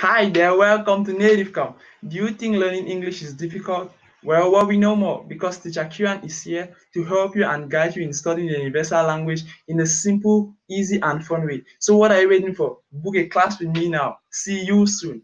Hi there, welcome to Native Camp. Do you think learning English is difficult? Well, well, we know more because teacher Kyrianho is here to help you and guide you in studying the universal language in a simple, easy, and fun way. So what are you waiting for? Book a class with me now. See you soon.